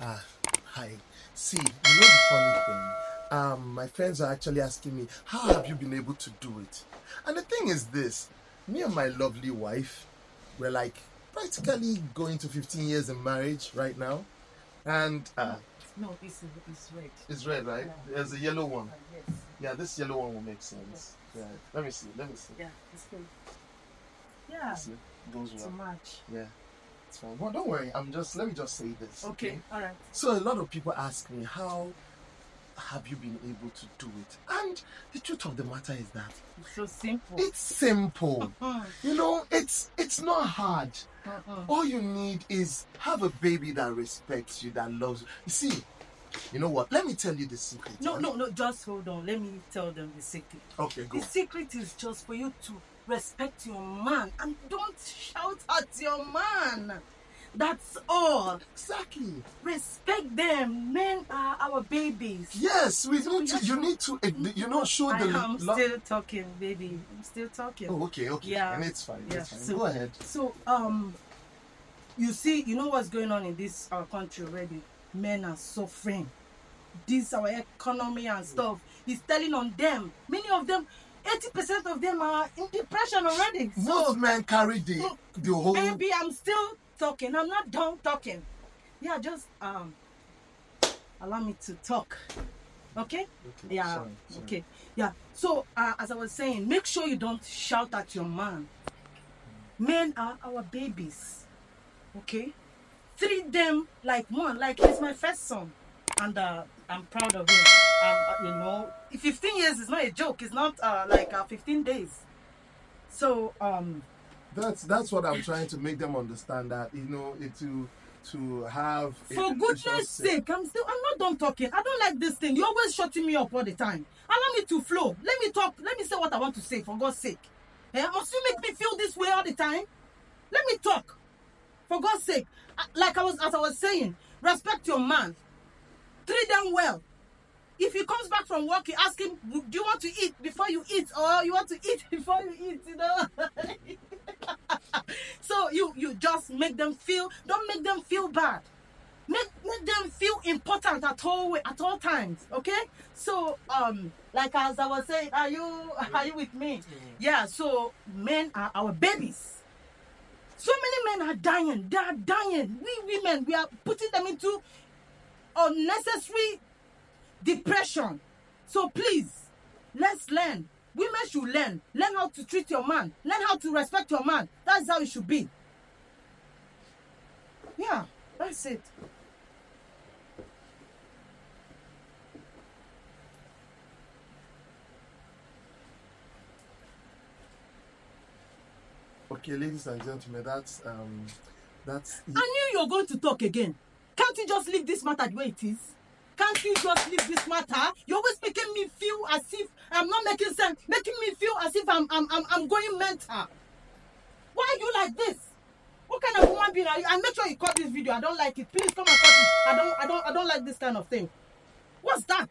Ah, hi. See, you know the funny thing? Um, my friends are actually asking me, how have you been able to do it? And the thing is this, me and my lovely wife, we're like practically going to 15 years in marriage right now. And uh, No, it's, it's red. it's red, right? Yeah. There's a yellow one. Uh, yes. Yeah, this yellow one will make sense. Yeah. Let me see, let me see. Yeah, it's good. Yeah, See, goes too much. Yeah. Well, don't worry. I'm just, let me just say this. Okay, all right. So a lot of people ask me, how have you been able to do it? And the truth of the matter is that It's so simple. it's simple. Mm, You know, it's it's not hard. mm. All you need is have a baby that respects you, that loves you. You see, you know what? Let me tell you the secret. No, no, no, just hold on. Let me tell them the secret. Okay, go. The secret is just for you to respect your man and don't shout at your man. That's all. Exactly. Respect them. Men are our babies. Yes, we So need to. You need to. You know, show I the. lo- still talking, baby. I'm still talking. Oh, okay, okay. Yeah. And it's fine. Yeah, It's fine. so- Go ahead. So, um, you see, you know what's going on in this our country already. Men are suffering. This our economy and stuff is telling on them. Many of them, eighty percent of them are in depression already. So, Most men carry the the whole. baby, I'm still talking. I'm not done talking. Yeah, just um, allow me to talk. Okay. Okay, Yeah. sorry, sorry. Okay. Yeah. So, uh, as I was saying, make sure you don't shout at your man. Men are our babies. Okay. Treat them like one. Like he's my first son, and uh, I'm proud of him. Um, uh, you know, 15 years is not a joke. It's not uh, like uh, 15 days. So, um, That's that's what I'm trying to make them understand that you know it to to have. for goodness sake, I'm still. I'm not done talking. I don't like this thing. You're always shutting me up all the time. Allow me to flow. Let me talk. Let me say what I want to say. For God's sake, eh? Must you make me feel this way all the time? Let me talk. For God's sake, like I was as I was saying, respect your man. Treat them well. If he comes back from work, you ask him, "Do you want to eat before you eat, or you want to eat before you eat?" You know. so you you just make them feel. Don't make them feel bad. Make make them feel important at all at all times. Okay. So um, like as I was saying, are you are you with me? Yeah. So men are our babies. So many men are dying. They are dying. We women, we are putting them into unnecessary depression. So please, let's learn. Women should learn. Learn how to treat your man. Learn how to respect your man. That's how it should be. Yeah, that's it. Okay, ladies and gentlemen, that's um, that's I knew you were going to talk again. Can't you just leave this matter the way it is? Can't you just leave this matter? You're always making me feel as if I'm not making sense, making me feel as if I'm I'm I'm, I'm going mental. Why are you like this? What kind of woman being are you? And make sure you cut this video. I don't like it. Please come and cut it. I don't I don't I don't like this kind of thing. What's that?